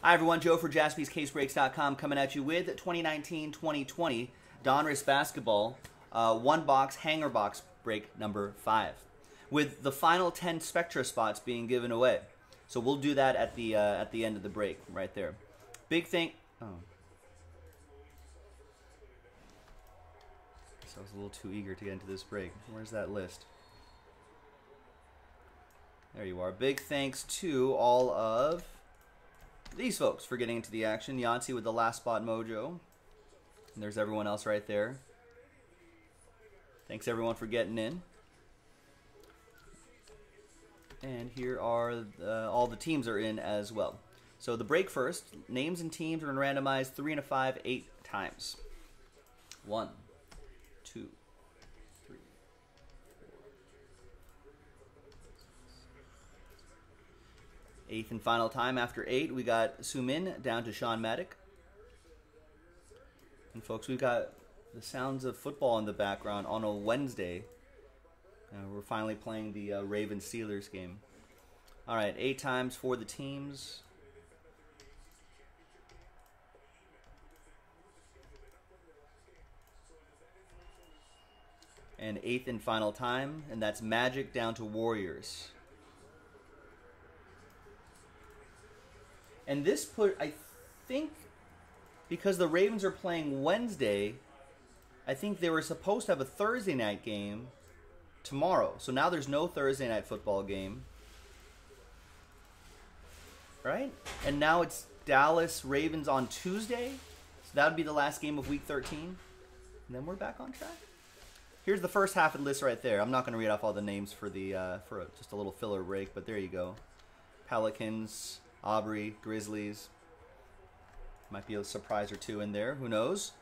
Hi, everyone. Joe for jaspyscasebreaks.com coming at you with 2019-2020 Donruss Basketball uh, one box hanger box break number five, with the final 10 Spectra spots being given away. So we'll do that at the uh, at the end of the break, right there. Big thing. Oh. So I was a little too eager to get into this break. Where's that list? There you are. Big thanks to all of these folks for getting into the action. Yancey with the last spot mojo. And there's everyone else right there. Thanks everyone for getting in. And here are the, all the teams are in as well. So the break first, names and teams are randomized three and a five, eight times. One, two, three, four. Eighth and final time after eight, we got Sumin down to Sean Maddock. And folks, we've got the sounds of football in the background on a Wednesday. Uh, we're finally playing the uh, Ravens Steelers game. All right, eight times for the teams. And eighth and final time, and that's Magic down to Warriors. And this put, I think, because the Ravens are playing Wednesday, I think they were supposed to have a Thursday night game tomorrow. So now there's no Thursday night football game. Right? And now it's Dallas Ravens on Tuesday. So that would be the last game of week 13. And then we're back on track. Here's the first half of the list right there. I'm not going to read off all the names for the uh, for a, just a little filler break, but there you go. Pelicans, Aubrey, Grizzlies. Might be a surprise or two in there. Who knows?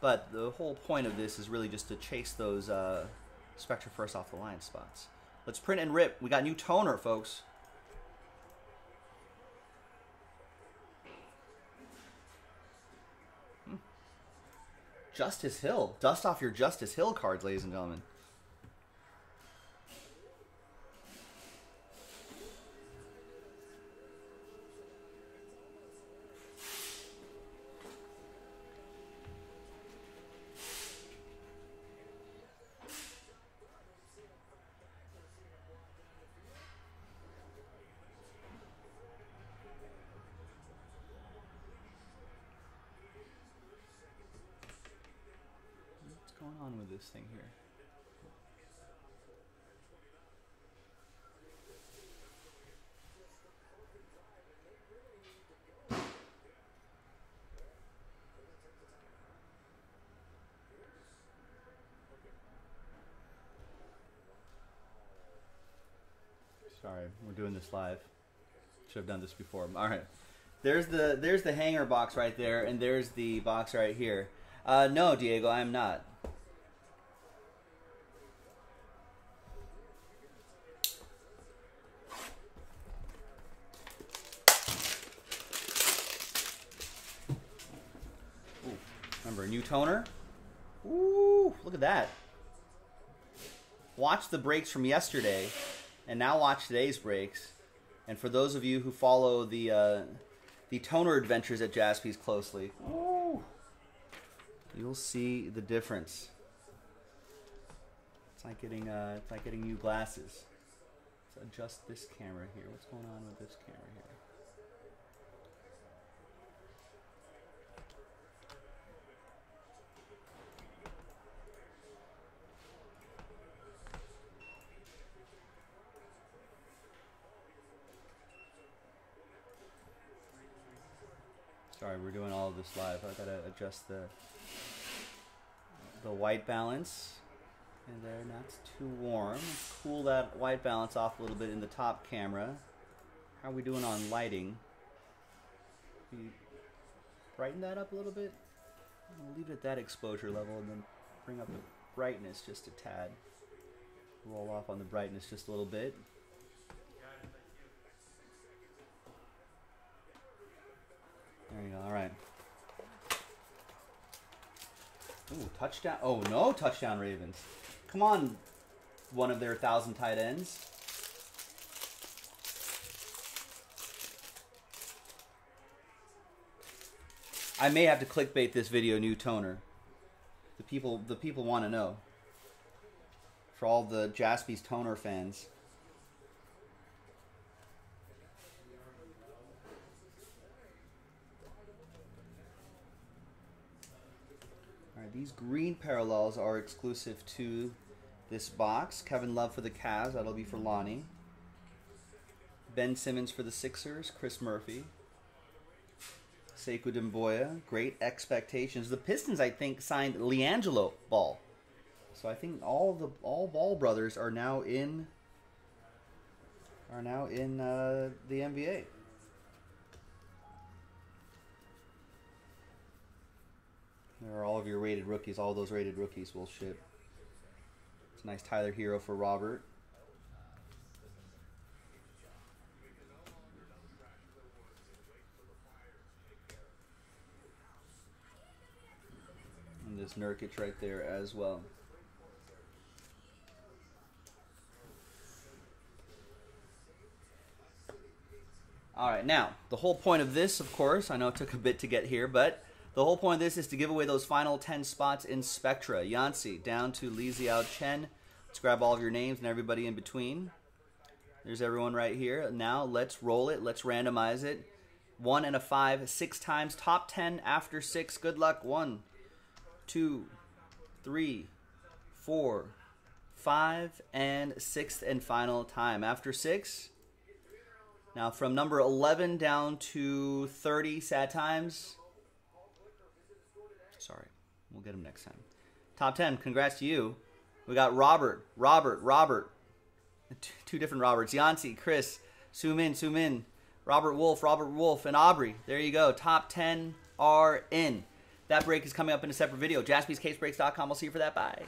But the whole point of this is really just to chase those uh, Spectra first off the line spots. Let's print and rip. We got new toner, folks. Hmm. Justice Hill. Dust off your Justice Hill cards, ladies and gentlemen. on with this thing here? Sorry, we're doing this live. Should have done this before. All right. There's the there's the hanger box right there, and there's the box right here. Uh, no, Diego, I am not. New toner. Ooh, look at that. Watch the breaks from yesterday, and now watch today's breaks. And for those of you who follow the uh, the toner adventures at Jaspys closely, ooh, you'll see the difference. It's like getting uh, it's like getting new glasses. Let's adjust this camera here. What's going on with this camera here? Sorry, we're doing all of this live. I gotta adjust the the white balance. And there, not too warm. Cool that white balance off a little bit in the top camera. How are we doing on lighting? We brighten that up a little bit. We'll leave it at that exposure level and then bring up the brightness just a tad. Roll off on the brightness just a little bit. There you go. All right. Ooh, touchdown. Oh, no touchdown Ravens. Come on, one of their thousand tight ends. I may have to clickbait this video, new toner. The people, the people want to know. For all the Jaspy's toner fans. These green parallels are exclusive to this box. Kevin Love for the Cavs. That'll be for Lonnie. Ben Simmons for the Sixers. Chris Murphy. Sekou Doumbouya. Great expectations. The Pistons, I think, signed LiAngelo Ball. So I think all the all Ball brothers are now in are now in uh, the NBA. All of your rated rookies. All those rated rookies will ship. It's a nice Tyler Herro for Robert. And this Nurkic right there as well. All right, now, the whole point of this, of course, I know it took a bit to get here, but the whole point of this is to give away those final 10 spots in Spectra. Yancey down to Li Chen. Let's grab all of your names and everybody in between. There's everyone right here. Now let's roll it. Let's randomize it. One and a five, six times. Top 10 after six. Good luck. One, two, three, four, five, and sixth and final time. After six, now from number 11 down to 30 sad times. We'll get him next time. Top 10. Congrats to you. We got Robert, Robert, Robert. Two different Roberts. Yancey, Chris, Sumin, Sumin, Robert Wolf, Robert Wolf, and Aubrey. There you go. Top 10 are in. That break is coming up in a separate video. JaspysCaseBreaks.com. We'll see you for that. Bye.